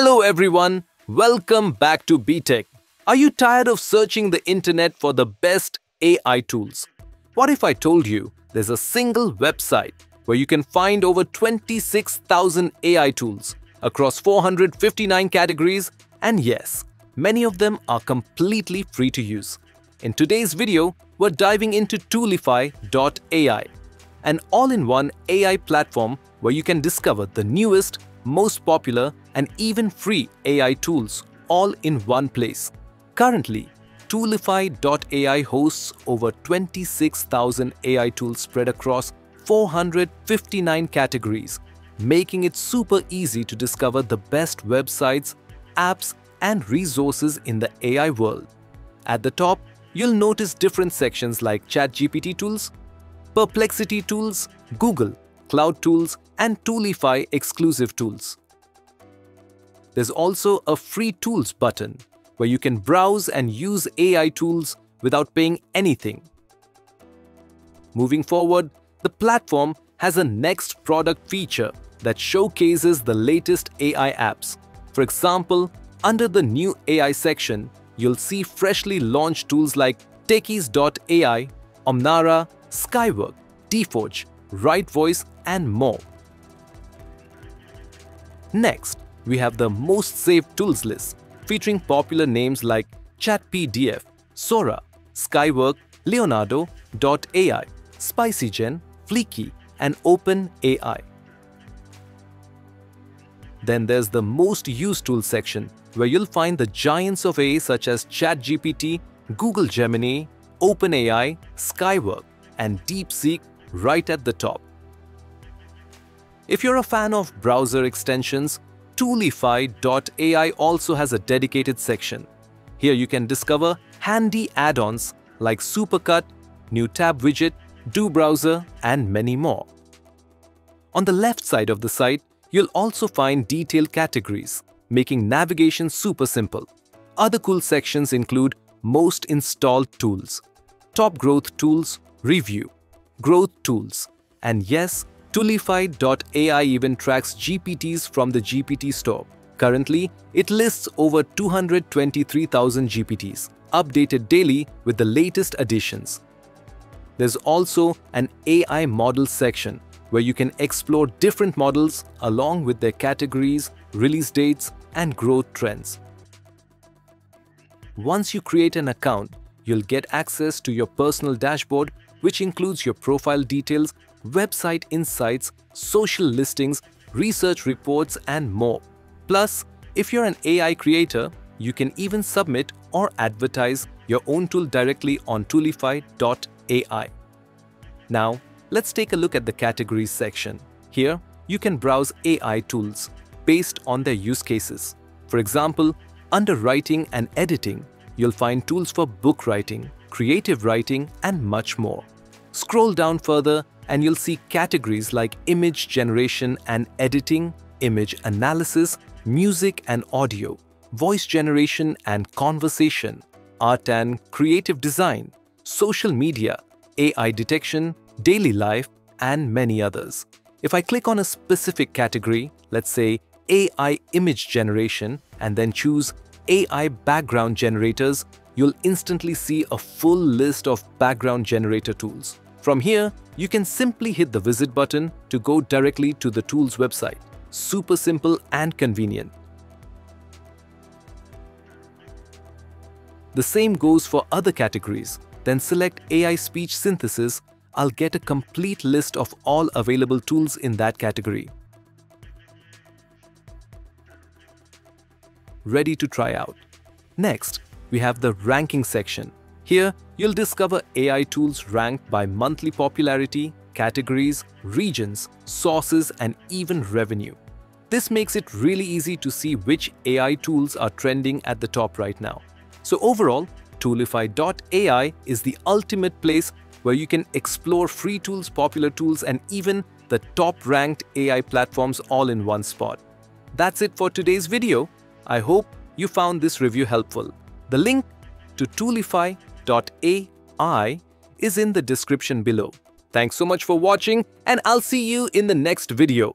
Hello everyone, welcome back to BeTech. Are you tired of searching the internet for the best AI tools? What if I told you there's a single website where you can find over 26,000 AI tools across 459 categories and yes, many of them are completely free to use. In today's video, we're diving into Toolify.ai, an all-in-one AI platform where you can discover the newest, most popular and even free AI tools all in one place. Currently, Toolify.ai hosts over 26,000 AI tools spread across 459 categories, making it super easy to discover the best websites, apps, and resources in the AI world. At the top, you'll notice different sections like ChatGPT tools, Perplexity tools, Google, Claude tools, and Toolify exclusive tools. There's also a free tools button where you can browse and use AI tools without paying anything. Moving forward, the platform has a next product feature that showcases the latest AI apps. For example, under the new AI section, you'll see freshly launched tools like Techies.ai, Omnara, Skywork, Deforge, voice and more. Next, we have the most saved tools list, featuring popular names like ChatPDF, Sora, Skywork, Leonardo.ai, SpicyGen, Fliki, and OpenAI. Then there's the most used tools section, where you'll find the giants of AI such as ChatGPT, Google Gemini, OpenAI, Skywork, and DeepSeek right at the top. If you're a fan of browser extensions, Toolify.ai also has a dedicated section. Here you can discover handy add-ons like Supercut, new tab widget, Do Browser, and many more. On the left side of the site, you'll also find detailed categories, making navigation super simple. Other cool sections include Most Installed Tools, Top Growth Tools, Review, Growth Tools, and yes, Toolify.ai even tracks GPTs from the GPT store. Currently, it lists over 223,000 GPTs, updated daily with the latest additions. There's also an AI model section where you can explore different models along with their categories, release dates, and growth trends. Once you create an account, you'll get access to your personal dashboard which includes your profile details, website insights, social listings, research reports, and more. Plus, if you're an AI creator, you can even submit or advertise your own tool directly on Toolify.ai. Now, let's take a look at the categories section. Here, you can browse AI tools based on their use cases. For example, under writing and editing, you'll find tools for book writing, creative writing, and much more. Scroll down further and you'll see categories like image generation and editing, image analysis, music and audio, voice generation and conversation, art and creative design, social media, AI detection, daily life, and many others. If I click on a specific category, let's say AI image generation, and then choose AI background generators, you'll instantly see a full list of background generator tools. From here, you can simply hit the visit button to go directly to the tool's website. Super simple and convenient. The same goes for other categories. Then select AI speech synthesis. I'll get a complete list of all available tools in that category. Ready to try out. Next, we have the ranking section. Here, you'll discover AI tools ranked by monthly popularity, categories, regions, sources, and even revenue. This makes it really easy to see which AI tools are trending at the top right now. So overall, Toolify.ai is the ultimate place where you can explore free tools, popular tools, and even the top-ranked AI platforms all in one spot. That's it for today's video. I hope you found this review helpful. The link to Toolify.ai is in the description below. Thanks so much for watching and I'll see you in the next video.